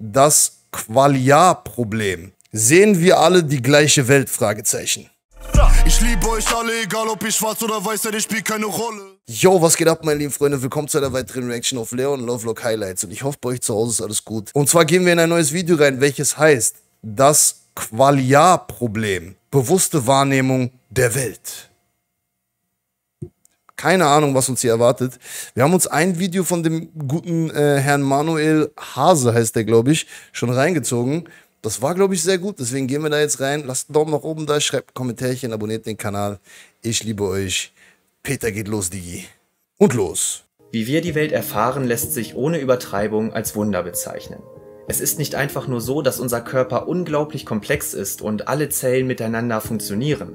das Qualia-Problem. Sehen wir alle die gleiche Welt? Fragezeichen. Ich liebe euch alle, egal ob ihr schwarz oder weiß seid, ich spielt keine Rolle. Yo, was geht ab, meine lieben Freunde? Willkommen zu einer weiteren Reaction auf Leon Lovelock Highlights. Und ich hoffe, bei euch zu Hause ist alles gut. Und zwar gehen wir in ein neues Video rein, welches heißt Das Qualia-Problem. Bewusste Wahrnehmung der Welt. Keine Ahnung, was uns hier erwartet. Wir haben uns ein Video von dem guten äh, Herrn Manuel Hase, heißt der, glaube ich, schon reingezogen. Das war, glaube ich, sehr gut. Deswegen gehen wir da jetzt rein. Lasst einen Daumen nach oben da, schreibt ein Kommentärchen, abonniert den Kanal. Ich liebe euch. Peter geht los, Digi. Und los. Wie wir die Welt erfahren, lässt sich ohne Übertreibung als Wunder bezeichnen. Es ist nicht einfach nur so, dass unser Körper unglaublich komplex ist und alle Zellen miteinander funktionieren.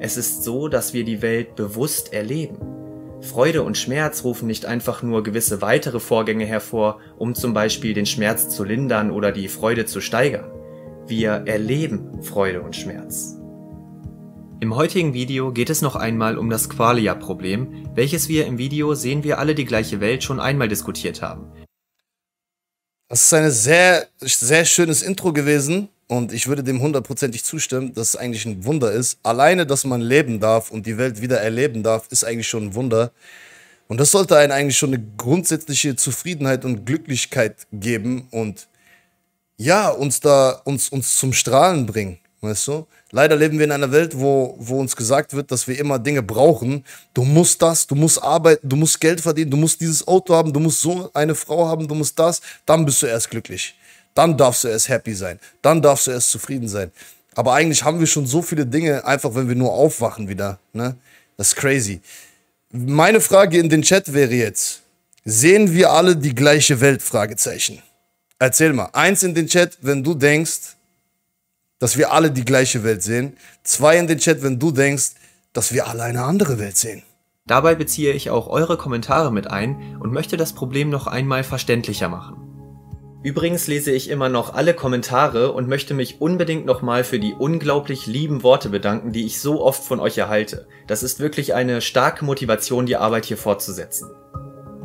Es ist so, dass wir die Welt bewusst erleben. Freude und Schmerz rufen nicht einfach nur gewisse weitere Vorgänge hervor, um zum Beispiel den Schmerz zu lindern oder die Freude zu steigern. Wir erleben Freude und Schmerz. Im heutigen Video geht es noch einmal um das Qualia-Problem, welches wir im Video Sehen wir alle die gleiche Welt schon einmal diskutiert haben. Das ist ein sehr, sehr schönes Intro gewesen. Und ich würde dem hundertprozentig zustimmen, dass es eigentlich ein Wunder ist. Alleine, dass man leben darf und die Welt wieder erleben darf, ist eigentlich schon ein Wunder. Und das sollte einen eigentlich schon eine grundsätzliche Zufriedenheit und Glücklichkeit geben und ja, uns da, uns, uns zum Strahlen bringen. Weißt du? Leider leben wir in einer Welt, wo, wo uns gesagt wird, dass wir immer Dinge brauchen. Du musst das, du musst arbeiten, du musst Geld verdienen, du musst dieses Auto haben, du musst so eine Frau haben, du musst das, dann bist du erst glücklich. Dann darfst du erst happy sein. Dann darfst du erst zufrieden sein. Aber eigentlich haben wir schon so viele Dinge, einfach wenn wir nur aufwachen wieder. Ne? Das ist crazy. Meine Frage in den Chat wäre jetzt: Sehen wir alle die gleiche Welt? Fragezeichen. Erzähl mal. Eins in den Chat, wenn du denkst, dass wir alle die gleiche Welt sehen. Zwei in den Chat, wenn du denkst, dass wir alle eine andere Welt sehen. Dabei beziehe ich auch eure Kommentare mit ein und möchte das Problem noch einmal verständlicher machen. Übrigens lese ich immer noch alle Kommentare und möchte mich unbedingt nochmal für die unglaublich lieben Worte bedanken, die ich so oft von euch erhalte. Das ist wirklich eine starke Motivation, die Arbeit hier fortzusetzen.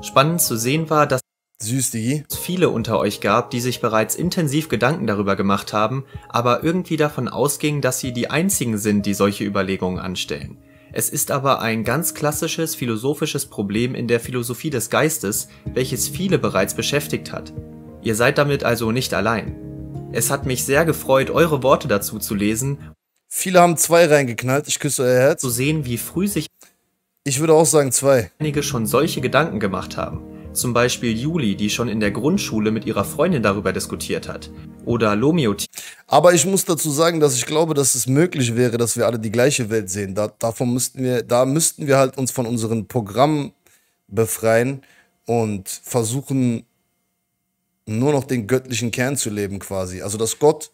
Spannend zu sehen war, dass Süß, es viele unter euch gab, die sich bereits intensiv Gedanken darüber gemacht haben, aber irgendwie davon ausgingen, dass sie die einzigen sind, die solche Überlegungen anstellen. Es ist aber ein ganz klassisches philosophisches Problem in der Philosophie des Geistes, welches viele bereits beschäftigt hat. Ihr seid damit also nicht allein. Es hat mich sehr gefreut, eure Worte dazu zu lesen. Viele haben zwei reingeknallt. Ich küsse euer Herz. Zu sehen, wie früh sich Ich würde auch sagen zwei. einige schon solche Gedanken gemacht haben. Zum Beispiel Juli, die schon in der Grundschule mit ihrer Freundin darüber diskutiert hat. Oder Lomio Aber ich muss dazu sagen, dass ich glaube, dass es möglich wäre, dass wir alle die gleiche Welt sehen. Da, davon müssten wir, da müssten wir halt uns von unseren Programmen befreien und versuchen, nur noch den göttlichen Kern zu leben quasi. Also dass Gott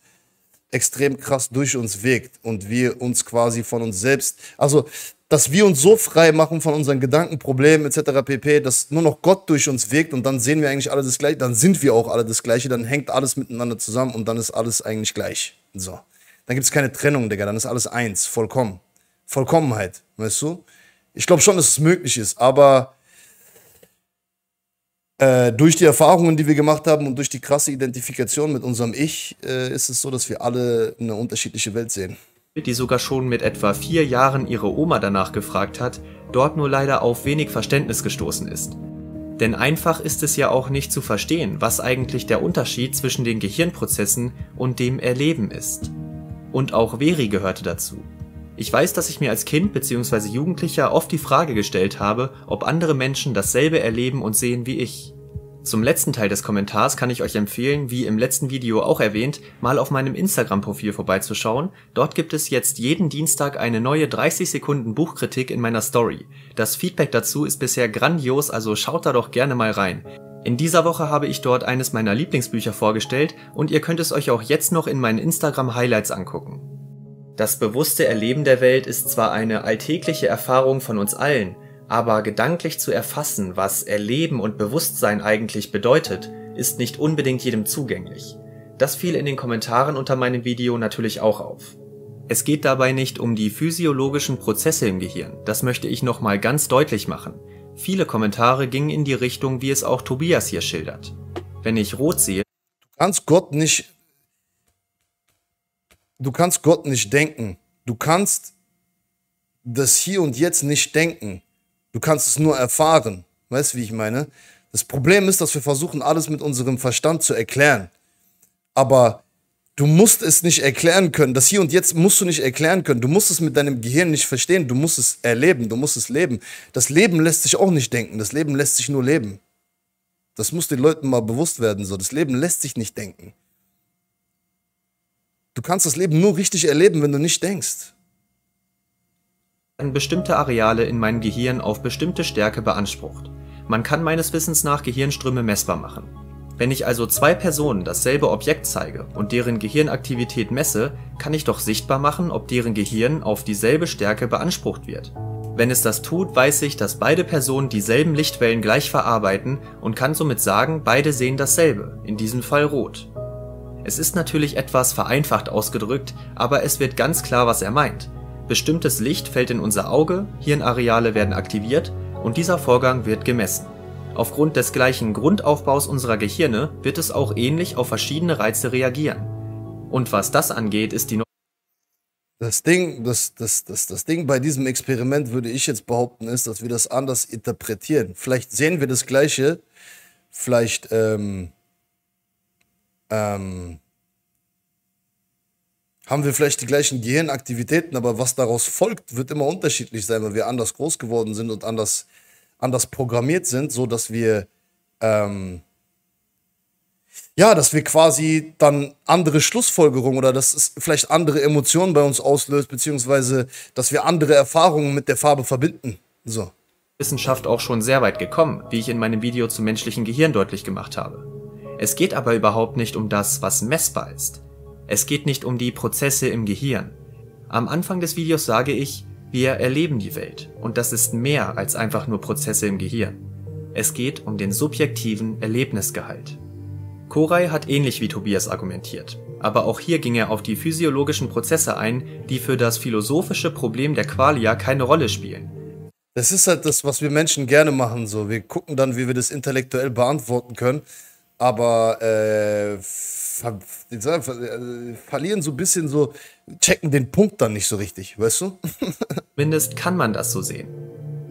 extrem krass durch uns wirkt und wir uns quasi von uns selbst, also dass wir uns so frei machen von unseren Gedanken, Problemen etc. pp, dass nur noch Gott durch uns wirkt und dann sehen wir eigentlich alle das Gleiche, dann sind wir auch alle das Gleiche, dann hängt alles miteinander zusammen und dann ist alles eigentlich gleich. So. Dann gibt es keine Trennung, Digga, dann ist alles eins, vollkommen. Vollkommenheit, weißt du? Ich glaube schon, dass es möglich ist, aber äh, durch die Erfahrungen, die wir gemacht haben und durch die krasse Identifikation mit unserem Ich, äh, ist es so, dass wir alle eine unterschiedliche Welt sehen. die sogar schon mit etwa vier Jahren ihre Oma danach gefragt hat, dort nur leider auf wenig Verständnis gestoßen ist. Denn einfach ist es ja auch nicht zu verstehen, was eigentlich der Unterschied zwischen den Gehirnprozessen und dem Erleben ist. Und auch Veri gehörte dazu. Ich weiß, dass ich mir als Kind bzw. Jugendlicher oft die Frage gestellt habe, ob andere Menschen dasselbe erleben und sehen wie ich. Zum letzten Teil des Kommentars kann ich euch empfehlen, wie im letzten Video auch erwähnt, mal auf meinem Instagram-Profil vorbeizuschauen. Dort gibt es jetzt jeden Dienstag eine neue 30 Sekunden Buchkritik in meiner Story. Das Feedback dazu ist bisher grandios, also schaut da doch gerne mal rein. In dieser Woche habe ich dort eines meiner Lieblingsbücher vorgestellt und ihr könnt es euch auch jetzt noch in meinen Instagram Highlights angucken. Das bewusste Erleben der Welt ist zwar eine alltägliche Erfahrung von uns allen, aber gedanklich zu erfassen, was Erleben und Bewusstsein eigentlich bedeutet, ist nicht unbedingt jedem zugänglich. Das fiel in den Kommentaren unter meinem Video natürlich auch auf. Es geht dabei nicht um die physiologischen Prozesse im Gehirn, das möchte ich nochmal ganz deutlich machen. Viele Kommentare gingen in die Richtung, wie es auch Tobias hier schildert. Wenn ich rot sehe, kannst Gott nicht, du kannst Gott nicht denken. Du kannst das Hier und Jetzt nicht denken. Du kannst es nur erfahren. Weißt du, wie ich meine? Das Problem ist, dass wir versuchen, alles mit unserem Verstand zu erklären. Aber du musst es nicht erklären können. Das Hier und Jetzt musst du nicht erklären können. Du musst es mit deinem Gehirn nicht verstehen. Du musst es erleben. Du musst es leben. Das Leben lässt sich auch nicht denken. Das Leben lässt sich nur leben. Das muss den Leuten mal bewusst werden. So, das Leben lässt sich nicht denken. Du kannst das Leben nur richtig erleben, wenn du nicht denkst. bestimmte Areale in meinem Gehirn auf bestimmte Stärke beansprucht. Man kann meines Wissens nach Gehirnströme messbar machen. Wenn ich also zwei Personen dasselbe Objekt zeige und deren Gehirnaktivität messe, kann ich doch sichtbar machen, ob deren Gehirn auf dieselbe Stärke beansprucht wird. Wenn es das tut, weiß ich, dass beide Personen dieselben Lichtwellen gleich verarbeiten und kann somit sagen, beide sehen dasselbe, in diesem Fall rot. Es ist natürlich etwas vereinfacht ausgedrückt, aber es wird ganz klar, was er meint. Bestimmtes Licht fällt in unser Auge, Hirnareale werden aktiviert und dieser Vorgang wird gemessen. Aufgrund des gleichen Grundaufbaus unserer Gehirne wird es auch ähnlich auf verschiedene Reize reagieren. Und was das angeht, ist die das Ding, das, das, das, das Ding bei diesem Experiment, würde ich jetzt behaupten, ist, dass wir das anders interpretieren. Vielleicht sehen wir das Gleiche, vielleicht ähm, ähm, haben wir vielleicht die gleichen Gehirnaktivitäten, aber was daraus folgt, wird immer unterschiedlich sein, weil wir anders groß geworden sind und anders anders programmiert sind, so dass wir ähm, ja, dass wir quasi dann andere Schlussfolgerungen oder dass es vielleicht andere Emotionen bei uns auslöst, beziehungsweise dass wir andere Erfahrungen mit der Farbe verbinden. So. Wissenschaft auch schon sehr weit gekommen, wie ich in meinem Video zum menschlichen Gehirn deutlich gemacht habe. Es geht aber überhaupt nicht um das, was messbar ist. Es geht nicht um die Prozesse im Gehirn. Am Anfang des Videos sage ich, wir erleben die Welt und das ist mehr als einfach nur Prozesse im Gehirn. Es geht um den subjektiven Erlebnisgehalt. Koray hat ähnlich wie Tobias argumentiert, aber auch hier ging er auf die physiologischen Prozesse ein, die für das philosophische Problem der Qualia keine Rolle spielen. Das ist halt das, was wir Menschen gerne machen. So, wir gucken dann, wie wir das intellektuell beantworten können, aber äh, ver äh, verlieren so ein bisschen so, checken den Punkt dann nicht so richtig, weißt du? Mindest kann man das so sehen.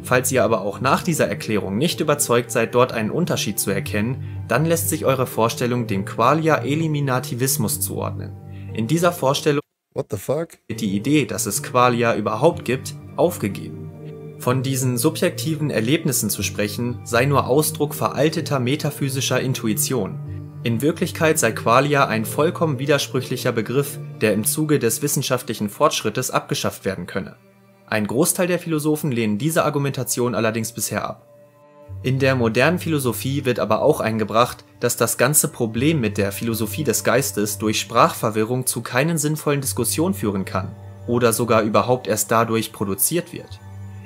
Falls ihr aber auch nach dieser Erklärung nicht überzeugt seid, dort einen Unterschied zu erkennen, dann lässt sich eure Vorstellung dem Qualia Eliminativismus zuordnen. In dieser Vorstellung wird die Idee, dass es Qualia überhaupt gibt, aufgegeben. Von diesen subjektiven Erlebnissen zu sprechen, sei nur Ausdruck veralteter metaphysischer Intuition. In Wirklichkeit sei Qualia ein vollkommen widersprüchlicher Begriff, der im Zuge des wissenschaftlichen Fortschrittes abgeschafft werden könne. Ein Großteil der Philosophen lehnen diese Argumentation allerdings bisher ab. In der modernen Philosophie wird aber auch eingebracht, dass das ganze Problem mit der Philosophie des Geistes durch Sprachverwirrung zu keinen sinnvollen Diskussionen führen kann oder sogar überhaupt erst dadurch produziert wird.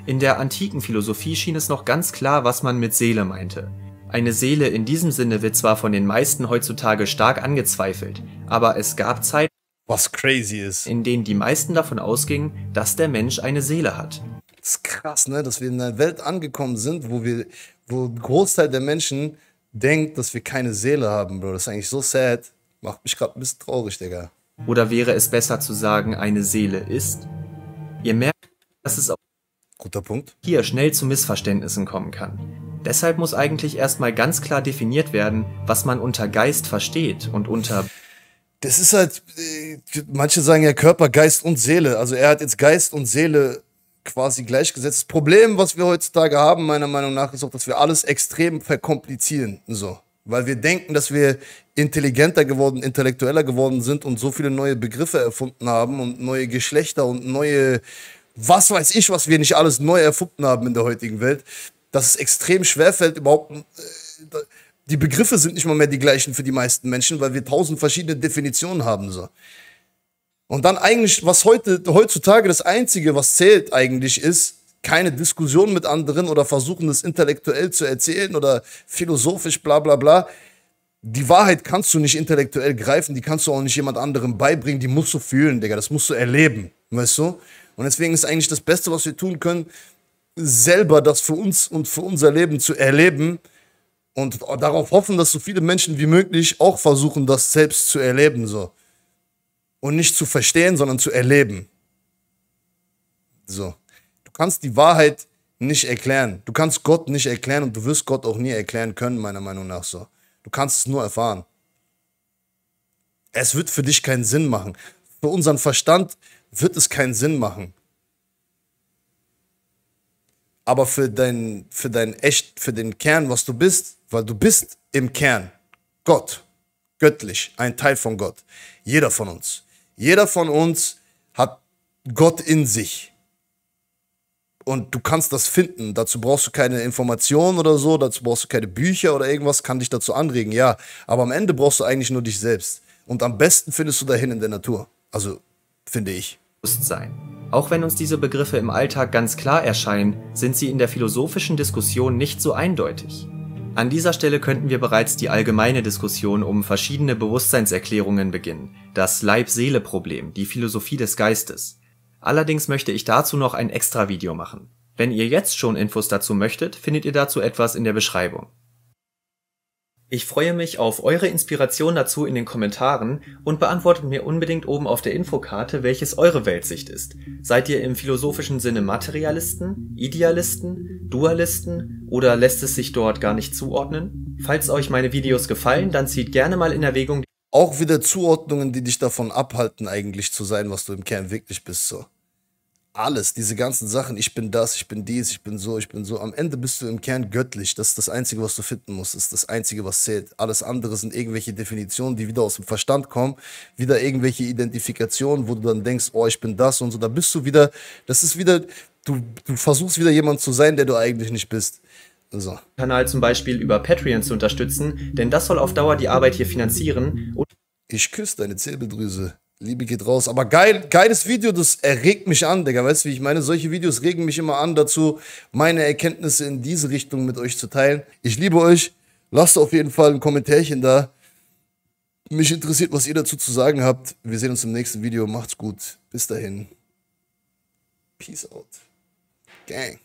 In der antiken Philosophie schien es noch ganz klar, was man mit Seele meinte, eine Seele in diesem Sinne wird zwar von den meisten heutzutage stark angezweifelt, aber es gab Zeiten, was crazy ist, in denen die meisten davon ausgingen, dass der Mensch eine Seele hat. Das ist krass, ne, dass wir in einer Welt angekommen sind, wo wir, wo ein Großteil der Menschen denkt, dass wir keine Seele haben, Bro. Das ist eigentlich so sad. Macht mich gerade ein bisschen traurig, Digga. Oder wäre es besser zu sagen, eine Seele ist? Ihr merkt, dass es auch Guter Punkt. hier schnell zu Missverständnissen kommen kann. Deshalb muss eigentlich erstmal ganz klar definiert werden, was man unter Geist versteht und unter Das ist halt, äh, manche sagen ja Körper, Geist und Seele. Also er hat jetzt Geist und Seele quasi gleichgesetzt. Das Problem, was wir heutzutage haben, meiner Meinung nach, ist auch, dass wir alles extrem verkomplizieren. So. Weil wir denken, dass wir intelligenter geworden, intellektueller geworden sind und so viele neue Begriffe erfunden haben und neue Geschlechter und neue, was weiß ich, was wir nicht alles neu erfunden haben in der heutigen Welt, dass es extrem schwer fällt, überhaupt. Äh, die Begriffe sind nicht mal mehr die gleichen für die meisten Menschen, weil wir tausend verschiedene Definitionen haben. So. Und dann eigentlich, was heute, heutzutage das Einzige, was zählt eigentlich ist, keine Diskussion mit anderen oder versuchen, das intellektuell zu erzählen oder philosophisch, bla bla bla. Die Wahrheit kannst du nicht intellektuell greifen, die kannst du auch nicht jemand anderem beibringen, die musst du fühlen, Digga, das musst du erleben, weißt du? Und deswegen ist eigentlich das Beste, was wir tun können, selber das für uns und für unser Leben zu erleben Und darauf hoffen, dass so viele Menschen wie möglich auch versuchen, das selbst zu erleben, so. Und nicht zu verstehen, sondern zu erleben. So. Du kannst die Wahrheit nicht erklären. Du kannst Gott nicht erklären und du wirst Gott auch nie erklären können, meiner Meinung nach so. Du kannst es nur erfahren. Es wird für dich keinen Sinn machen. Für unseren Verstand wird es keinen Sinn machen. Aber für dein, für dein echt, für den Kern, was du bist, weil du bist im Kern Gott, göttlich, ein Teil von Gott. Jeder von uns. Jeder von uns hat Gott in sich. Und du kannst das finden. Dazu brauchst du keine Informationen oder so, dazu brauchst du keine Bücher oder irgendwas, kann dich dazu anregen, ja. Aber am Ende brauchst du eigentlich nur dich selbst. Und am besten findest du dahin in der Natur. Also, finde ich. Bewusstsein. Auch wenn uns diese Begriffe im Alltag ganz klar erscheinen, sind sie in der philosophischen Diskussion nicht so eindeutig. An dieser Stelle könnten wir bereits die allgemeine Diskussion um verschiedene Bewusstseinserklärungen beginnen, das Leib-Seele-Problem, die Philosophie des Geistes. Allerdings möchte ich dazu noch ein extra Video machen. Wenn ihr jetzt schon Infos dazu möchtet, findet ihr dazu etwas in der Beschreibung. Ich freue mich auf eure Inspiration dazu in den Kommentaren und beantwortet mir unbedingt oben auf der Infokarte, welches eure Weltsicht ist. Seid ihr im philosophischen Sinne Materialisten, Idealisten, Dualisten oder lässt es sich dort gar nicht zuordnen? Falls euch meine Videos gefallen, dann zieht gerne mal in Erwägung, auch wieder Zuordnungen, die dich davon abhalten, eigentlich zu sein, was du im Kern wirklich bist. So. Alles, diese ganzen Sachen, ich bin das, ich bin dies, ich bin so, ich bin so. Am Ende bist du im Kern göttlich. Das ist das Einzige, was du finden musst. Das ist das Einzige, was zählt. Alles andere sind irgendwelche Definitionen, die wieder aus dem Verstand kommen. Wieder irgendwelche Identifikationen, wo du dann denkst, oh, ich bin das und so. Da bist du wieder, das ist wieder, du, du versuchst wieder jemand zu sein, der du eigentlich nicht bist. So. Kanal zum Beispiel über Patreon zu unterstützen, denn das soll auf Dauer die Arbeit hier finanzieren. ich küsse deine Zirbeldrüse. Liebe geht raus. Aber geil, geiles Video, das erregt mich an, Digga. Weißt du, wie ich meine? Solche Videos regen mich immer an dazu, meine Erkenntnisse in diese Richtung mit euch zu teilen. Ich liebe euch. Lasst auf jeden Fall ein Kommentärchen da. Mich interessiert, was ihr dazu zu sagen habt. Wir sehen uns im nächsten Video. Macht's gut. Bis dahin. Peace out. Gang.